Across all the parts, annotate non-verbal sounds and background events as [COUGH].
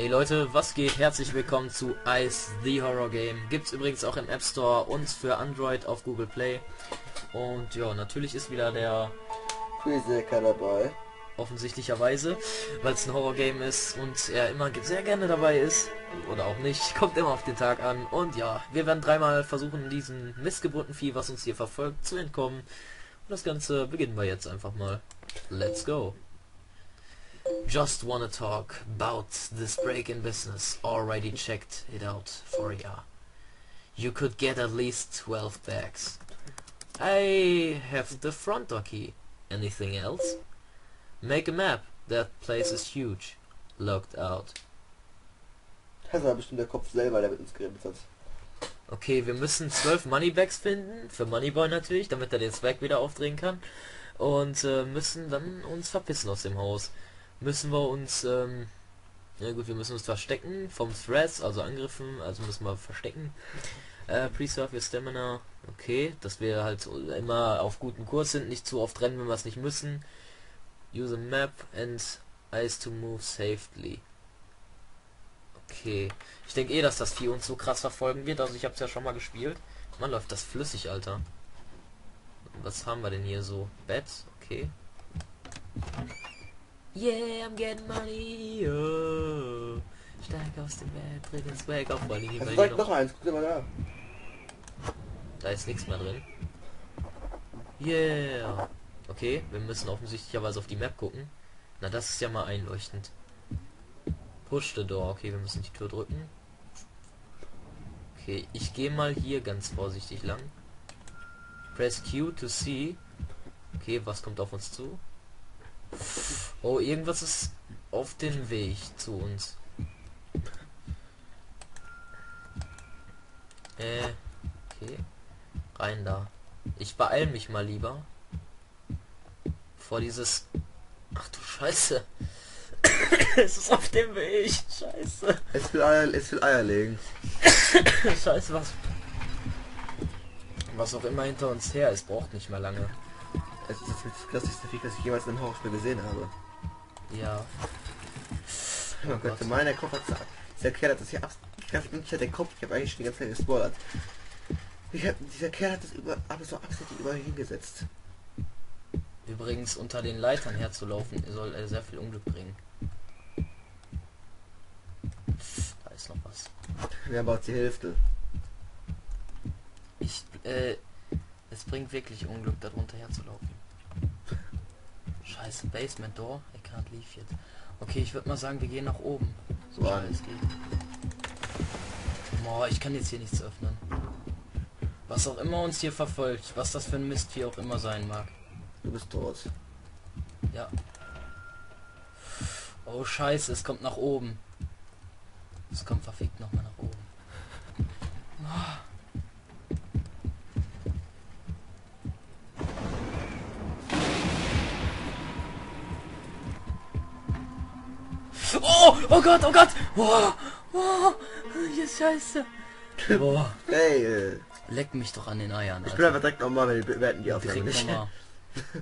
Hey Leute, was geht? Herzlich willkommen zu Ice the Horror Game. Gibt's übrigens auch im App Store und für Android auf Google Play. Und ja, natürlich ist wieder der Quizzecker dabei. offensichtlicherweise, weil es ein Horror Game ist und er immer sehr gerne dabei ist oder auch nicht, [LAUGHS] kommt immer auf den Tag an. Und ja, wir werden dreimal versuchen, diesem missgeburten Vieh, was uns hier verfolgt, zu entkommen. Und das Ganze beginnen wir jetzt einfach mal. Let's go. Just wanna talk about this break in business. Already checked it out for ya. You could get at least 12 bags. I have the front door key. Anything else? Make a map. That place is huge. Locked out. Das war bestimmt der Kopf selber, der mit uns geredet hat. Okay, wir müssen zwölf Moneybags finden. Für Moneyboy natürlich, damit er den Swag wieder aufdrehen kann. Und äh, müssen dann uns verpissen aus dem Haus. Müssen wir uns, ähm, ja gut, wir müssen uns verstecken vom Threats, also Angriffen, also müssen wir verstecken. Äh, Preserve your Stamina. Okay, dass wir halt immer auf guten Kurs sind, nicht zu oft rennen, wenn wir es nicht müssen. Use a map and eyes to move safely. Okay. Ich denke eh, dass das Vieh uns so krass verfolgen wird. Also ich habe es ja schon mal gespielt. Man läuft das flüssig, Alter. Was haben wir denn hier so? Bett? Okay. Yeah, I'm getting money. Oh. Steig aus dem Bett, dreh den Swag auf, weil Also weil hier noch noch, eins, guck dir mal da. da ist nichts mehr drin. Yeah. Okay, wir müssen offensichtlicherweise auf die Map gucken. Na, das ist ja mal einleuchtend. Push the door. Okay, wir müssen die Tür drücken. Okay, ich gehe mal hier ganz vorsichtig lang. Press Q to see. Okay, was kommt auf uns zu? Oh, irgendwas ist auf dem Weg zu uns. Äh, okay. Rein da. Ich beeil mich mal lieber. Vor dieses... Ach du Scheiße. [COUGHS] es ist auf dem Weg. Scheiße. Es will Eier, es will Eier legen. [COUGHS] Scheiße, was... Was auch immer hinter uns her ist, braucht nicht mehr lange. Es ist das klassischste Viech, das ich jemals in einem Horrorspiel gesehen habe. Ja. Oh könnte Gott. meinen, der Kopf hat. Dieser Kerl hat das hier. Ich dachte nicht, der Kopf, ich habe eigentlich schon die ganze Zeit gespoilert. Ich hab, dieser Kerl hat das über, aber so absichtlich überall hingesetzt. Übrigens, unter den Leitern herzulaufen, soll äh, sehr viel Unglück bringen. Da ist noch was. Wer baut die Hälfte? Ich, äh, es bringt wirklich Unglück, darunter herzulaufen. Scheiße, Basement Door, Can't leave yet. Okay, ich würde mal sagen, wir gehen nach oben. So an. es geht. Boah, ich kann jetzt hier nichts öffnen. Was auch immer uns hier verfolgt, was das für ein Mist hier auch immer sein mag. Du bist tot. Ja. Oh scheiße, es kommt nach oben. Es kommt verfickt nochmal nach oben. Oh, oh Gott, oh Gott. Oh, oh, hier ist scheiße. Boah, Hey, äh, leck mich doch an den Eiern. ich bin einfach direkt nochmal, wir bewerten die Aufnahme nicht. nochmal.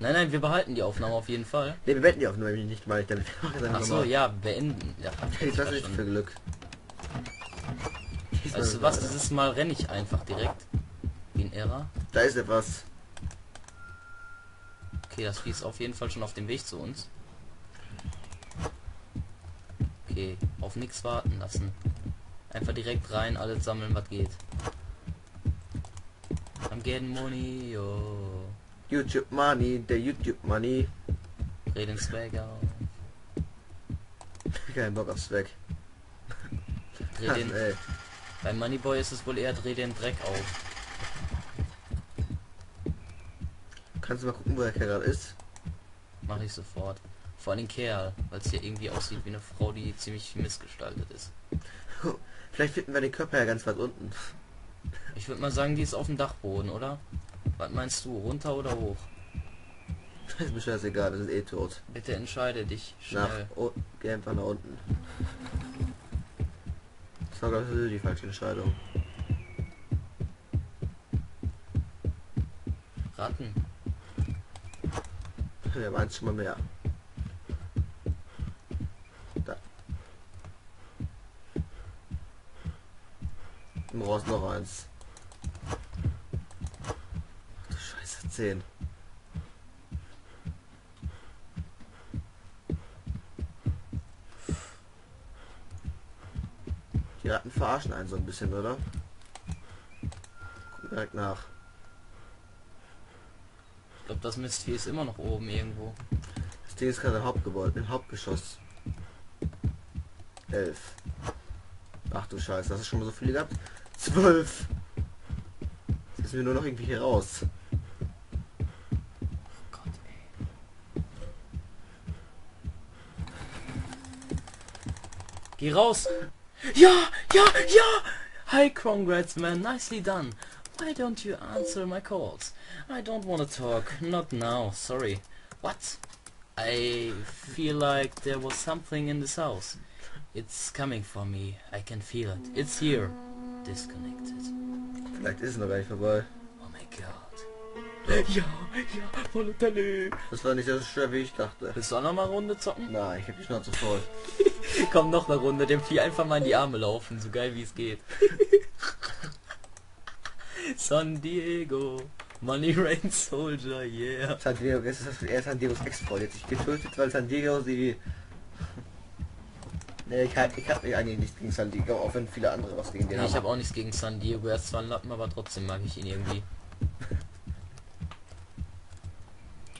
Nein, nein, wir behalten die Aufnahme auf jeden Fall. Ne, wir bewerten die Aufnahme nicht, weil ich dann... [LAUGHS] Ach so, ja, beenden. Ja, war ist schon. für Glück. Diesmal Weißt du ist was, dieses Mal renne ich einfach direkt. Wie ein Irrer. Da ist etwas. Okay, das Vieh ist auf jeden Fall schon auf dem Weg zu uns. Okay, auf nichts warten lassen. Einfach direkt rein, alles sammeln, was geht. I'm getting money, yo. YouTube Money, der YouTube Money. Dreh den Swag auf. Kein Bock aufs Weg. Dreh den, [LAUGHS] ey. bei Moneyboy ist es wohl eher dreh den Dreck auf. Kannst du mal gucken, wo der Kerl gerade ist? Mache ich sofort. Vor allem Kerl, weil es hier irgendwie aussieht wie eine Frau, die ziemlich missgestaltet ist. Vielleicht finden wir den Körper ja ganz weit unten. Ich würde mal sagen, die ist auf dem Dachboden, oder? Was meinst du, runter oder hoch? [LAUGHS] ist mir scheißegal, wir sind eh tot. Bitte entscheide dich Nach schnell. unten. Geh einfach nach unten. Das war glaube ich die falsche Entscheidung. Ratten. Wir haben eins schon mal mehr. Du brauchst noch eins. Ach du Scheiße, 10. Die Ratten verarschen einen so ein bisschen, oder? Guck direkt nach. Ich glaube, das Mistvieh ist immer noch oben irgendwo. Das Ding ist gerade im Hauptgebäude, im Hauptgeschoss. 11. Ach du Scheiße, hast du schon mal so viele gehabt? 12. Jetzt müssen wir nur noch irgendwie hier raus. Geh raus! Ja, ja, ja! Hi, congrats, man. Nicely done. Why don't you answer my calls? I don't want to talk. Not now. Sorry. What? I feel like there was something in this house. It's coming for me. I can feel it. It's here. Disconnected. Vielleicht ist es noch gar nicht vorbei. Oh my god. Ja, ja, volle Tele. Das war nicht so schwer, wie ich dachte. Willst du auch noch mal Runde zocken? Nein, ich hab die Schnauze voll. [LAUGHS] Komm, noch eine Runde. Dem Vieh einfach mal in die Arme laufen. So geil wie es geht. [LAUGHS] San Diego. Money [LAUGHS] Rain Soldier, yeah. San Diego, das ist er San Diegos Ex-Freund jetzt sich getötet, weil San Diego sie... Nee, ich hab, ich hab eigentlich nichts gegen San Diego, auch wenn viele andere was gegen den Nee, ich haben. habe auch nichts gegen San Diego. Er ist zwar ein Lappen, aber trotzdem mag ich ihn irgendwie. [LAUGHS]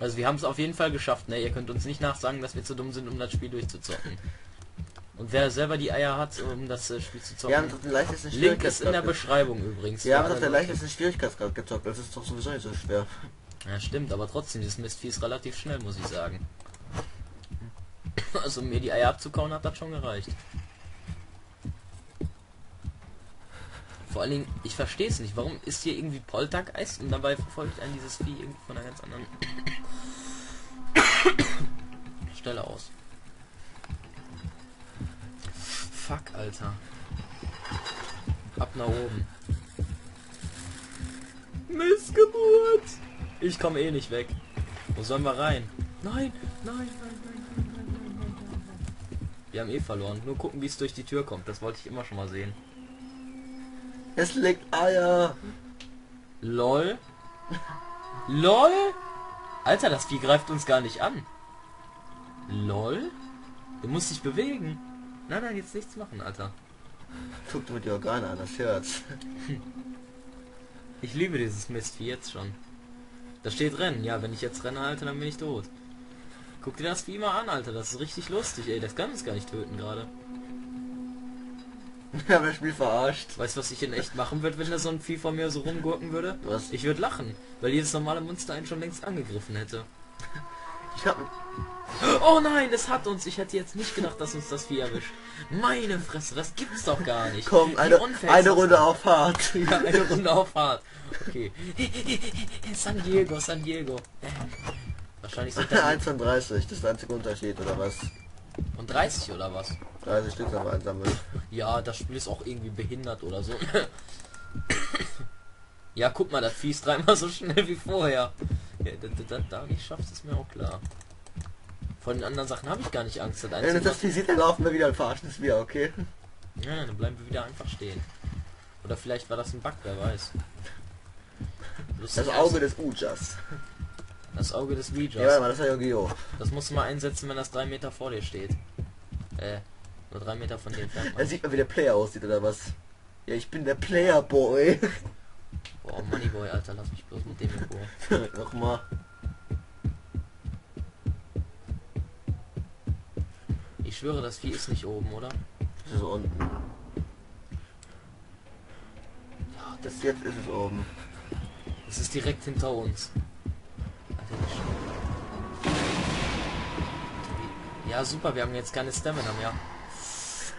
Also wir haben es auf jeden Fall geschafft, ne? Ihr könnt uns nicht nachsagen, dass wir zu dumm sind, um das Spiel durchzuzocken. Und wer selber die Eier hat, um das äh, Spiel zu Wir haben zocken, den leichtesten Link ist in der. Beschreibung übrigens. Wir haben doch Leute. leichtesten Schwierigkeitsgrad gezockt, das ist doch sowieso nicht so schwer. Ja, stimmt, aber trotzdem, dieses Mistvieh ist relativ schnell, muss ich sagen. [LAUGHS] Also mir die Eier abzukauen hat das schon gereicht. Vor allen Dingen, ich verstehe es nicht. Warum ist hier irgendwie Poltergeist und dabei verfolgt ein dieses Vieh irgendwie von einer ganz anderen [COUGHS] Stelle aus? Fuck, Alter. Ab nach oben. Missgeburt! Ich komme eh nicht weg. Wo sollen wir rein? Nein, nein, nein, nein. Wir haben eh verloren. Nur gucken, wie es durch die Tür kommt. Das wollte ich immer schon mal sehen. Es legt Eier! LOL? LOL? Alter, das Vieh greift uns gar nicht an. LOL? Du musst dich bewegen. Nein, nein, jetzt nichts machen, Alter. Guckt mit die Organe an, das Herz. Ich liebe dieses Mistvieh jetzt schon. Da steht Rennen. Ja, wenn ich jetzt renne, Alter, dann bin ich tot. Guck dir das Vieh mal an, Alter. Das ist richtig lustig, ey. Das kann uns gar nicht töten gerade. Wir haben das Spiel verarscht. Weißt du, was ich in echt machen würde, wenn da so ein Vieh vor mir so rumgurken würde? Was? Ich würde lachen, weil jedes normale Monster einen schon längst angegriffen hätte. [LAUGHS] Ich hab... Oh nein, es hat uns. Ich hätte jetzt nicht gedacht, dass uns das Vieh erwischt. Meine Fresse, das gibt's doch gar nicht. Komm, Wie eine, [LAUGHS] eine Runde auf hart. Ja, eine Runde auf Fahrt. Okay. [LAUGHS] San Diego, San Diego. Wahrscheinlich [LAUGHS] sind da 1 von 30, das ist der einzige Unterschied, oder was? und 30 oder was? 30 Stück haben wir einsammeln. Ja, das Spiel ist auch irgendwie behindert oder so. [LAUGHS] ja, guck mal, das Vieh ist dreimal so schnell wie vorher. Ja, da, da, da, nicht schafft es mir auch klar. Von den anderen Sachen habe ich gar nicht Angst. Das uns das Vieh sieht, dann laufen wir wieder und verarschen es wieder, okay? Ja, dann bleiben wir wieder einfach stehen. Oder vielleicht war das ein Bug, wer weiß. Lustig Das Auge des Ujas. Das Auge des Ja, warte Ouijas. mal, das war Yu-Gi-Oh! Das musst du mal einsetzen, wenn das drei Meter vor dir steht. Äh, nur drei Meter von dir entfernt. Da sieht man, wie der Player aussieht, oder was? Ja, ich bin der Player Boy. Boah, Moneyboy, Alter, lass mich bloß mit dem in Ruhe. [LAUGHS] Nochmal. Ich schwöre, das Vieh ist nicht oben, oder? Das ist unten. Ja, Das jetzt ist es oben. Das ist direkt hinter uns. Ja, super, wir haben jetzt keine Stamina mehr.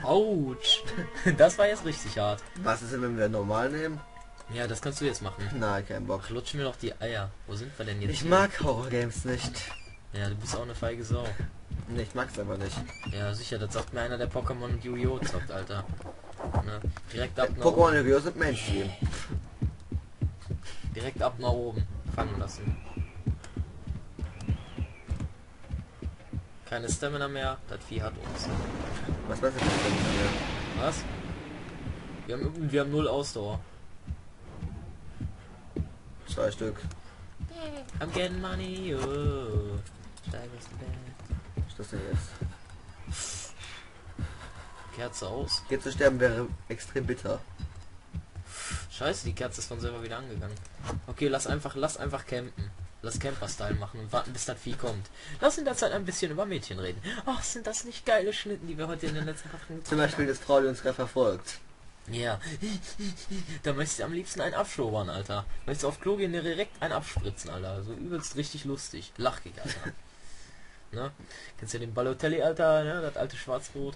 Autsch. [LAUGHS] Das war jetzt richtig hart. Was ist denn, wenn wir normal nehmen? Ja, das kannst du jetzt machen. Nein, kein Bock. Lutsch mir doch die Eier. Wo sind wir denn jetzt? Ich hier? mag Horror-Games nicht. Ja, du bist auch eine feige Sau. Nee, ich mag's aber nicht. Ja, sicher, das sagt mir einer, der Pokémon und Yu-Gi-Oh! zockt, Alter. Ne? Direkt ab nach Pokémon oben. Yu-Gi-Oh! sind Mainstream. Direkt ab nach oben. Fangen lassen. Keine Stamina mehr, das Vieh hat uns. Was meinst du denn? Was? Wir haben, wir haben null Ausdauer. Zwei Stück. I'm getting money, oh. Steig aus dem Bett. Was ist das denn jetzt? Kerze aus. Jetzt zu sterben wäre extrem bitter. Scheiße, die Kerze ist von selber wieder angegangen. Okay, lass einfach, lass einfach campen. Lass Camper-Style machen und warten, bis das Vieh kommt. Lass in der Zeit ein bisschen über Mädchen reden. Ach, sind das nicht geile Schnitten, die wir heute in den letzten paar Tagen Zum Beispiel das Frau, die uns gerade verfolgt. Ja. [LAUGHS] da möchtest du am liebsten einen abschobern, Alter. Möchtest du auf Klo gehen, direkt einen abspritzen, Alter. So übelst richtig lustig. Lachig, Alter. [LAUGHS] ne? Kennst ja den Balotelli, Alter, ne? Das alte Schwarzbrot.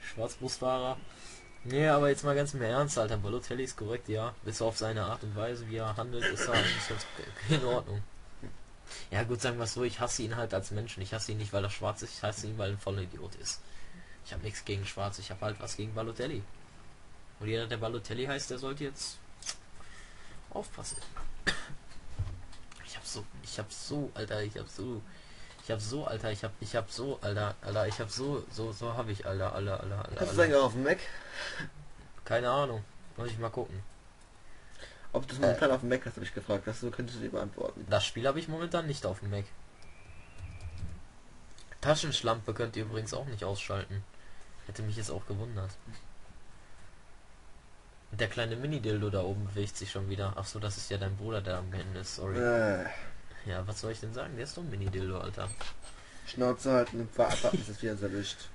Schwarzbrustfahrer. Nee, aber jetzt mal ganz im Ernst, Alter. Balotelli ist korrekt, ja. Bis auf seine Art und Weise, wie er handelt, ist er eigentlich in Ordnung. Ja gut, sagen wir es so, ich hasse ihn halt als Menschen. Ich hasse ihn nicht, weil er schwarz ist, ich hasse ihn, weil er ein voller Idiot ist. Ich habe nichts gegen Schwarz, ich habe halt was gegen Balotelli. Und jeder, der Balotelli heißt, der sollte jetzt aufpassen. Ich hab so, ich hab so, Alter, ich hab so, ich hab so, Alter, ich hab, ich hab so, Alter, Alter, ich hab so, so, so habe ich, Alter, Alter, Alter, Alter. Hast du auf dem Mac? Keine Ahnung, muss ich mal gucken. Ob du es momentan auf dem Mac hast, habe ich gefragt. Das so könntest du dir beantworten. Das Spiel habe ich momentan nicht auf dem Mac. Taschenschlampe könnt ihr übrigens auch nicht ausschalten. Hätte mich jetzt auch gewundert. Und Der kleine Mini-Dildo da oben bewegt sich schon wieder. Ach so, das ist ja dein Bruder, der am Ende ist. Sorry. Äh, Ja, was soll ich denn sagen? Der ist doch ein Mini-Dildo, Alter. Schnauze halten und warten, bis es wieder erwischt.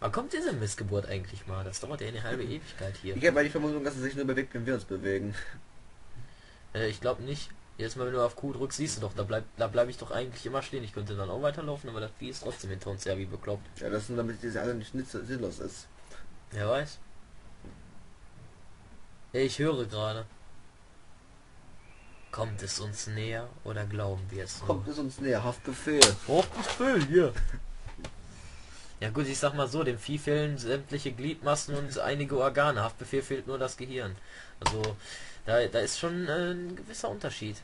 Wann kommt diese Missgeburt eigentlich mal? Das dauert ja eine halbe Ewigkeit hier. Ich habe mal die Vermutung, dass es sich nur bewegt, wenn wir uns bewegen. Äh, ich glaube nicht. Jedes Mal, wenn du auf Q drückst, siehst du doch, da bleib, da bleibe ich doch eigentlich immer stehen. Ich könnte dann auch weiterlaufen, aber das Vieh ist trotzdem hinter uns her wie bekloppt. Ja, das ist nur, damit diese alle nicht sinnlos ist. Wer weiß. Ich höre gerade. Kommt es uns näher oder glauben wir es nur? Kommt es uns näher, Haftbefehl. Haftbefehl, hier. [LAUGHS] Ja gut, ich sag mal so, dem Vieh fehlen sämtliche Gliedmassen und [LAUGHS] einige Organe. Haftbefehl fehlt nur das Gehirn. Also, da, da ist schon äh, ein gewisser Unterschied.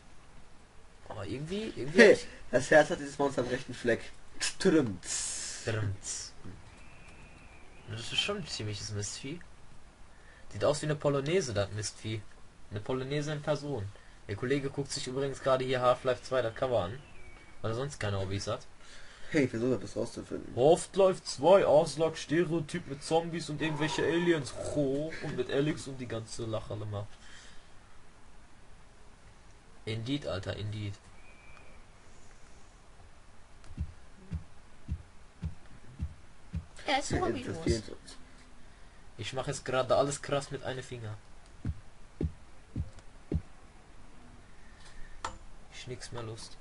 Aber irgendwie, irgendwie... Hey, das Herz hat dieses Monster am rechten Fleck. Trümts. Drmts. Das ist schon ein ziemliches Mistvieh. Sieht aus wie eine Polonaise, das Mistvieh. Eine Polonaise in Person. Der Kollege guckt sich übrigens gerade hier Half-Life 2 das Cover an. Weil er sonst keine Hobbys hat. Hey, ich versuche das rauszufinden. Half-Life 2, Auslag, Stereotyp mit Zombies und irgendwelche Aliens. Ho, und mit Alex und die ganze Lacherle mal. Indeed, Alter, indeed. Er ist hobbylos. Ich mache jetzt gerade alles krass mit einem Finger. Ich nix mehr Lust.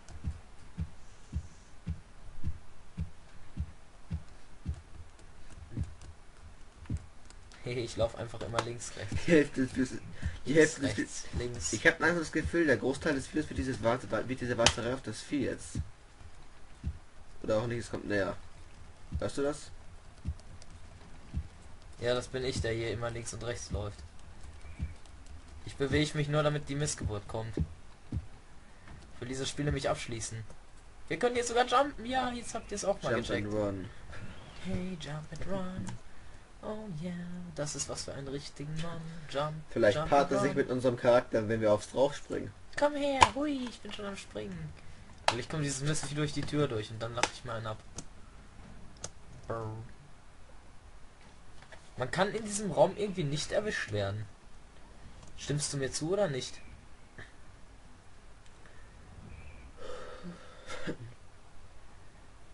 Hey, ich laufe einfach immer links, rechts. Die Hälfte des Flusses. Die Hälfte des rechts, links. Ich habe langsam das Gefühl, der Großteil des Flusses wird dieses Warte, wird diese Warterei auf das Vieh jetzt. Oder auch nicht, es kommt näher. Weißt du das? Ja, das bin ich, der hier immer links und rechts läuft. Ich bewege mich nur, damit die Missgeburt kommt. Ich will dieses Spiel nämlich abschließen. Wir können jetzt sogar jumpen. Ja, jetzt habt ihr es auch mal Jump gecheckt. Hey, jump and run. Oh yeah, das ist was für einen richtigen Mann. Jump. Vielleicht jump paart er sich mit unserem Charakter, wenn wir aufs drauf springen. Komm her, hui, ich bin schon am Springen. Und ich komme dieses Mistvieh durch die Tür durch und dann lache ich mal einen ab. Brr. Man kann in diesem Raum irgendwie nicht erwischt werden. Stimmst du mir zu oder nicht? [LAUGHS]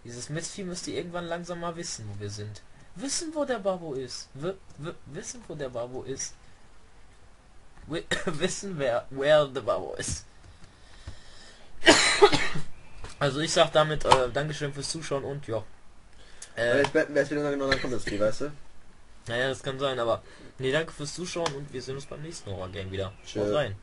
Dieses Mistvieh müsste irgendwann langsam mal wissen, wo wir sind. Wissen, wo der Babo ist. W w wissen, wo der Babo ist. Wi [COUGHS] wissen, wer where the Babo ist. [COUGHS] Also ich sag damit äh, Dankeschön fürs Zuschauen und ja. Äh, wer es wieder genau dann kommt das Vieh, weißt du? naja, das kann sein, aber nee, danke fürs Zuschauen und wir sehen uns beim nächsten Horror Game wieder. Tschö. Haut rein.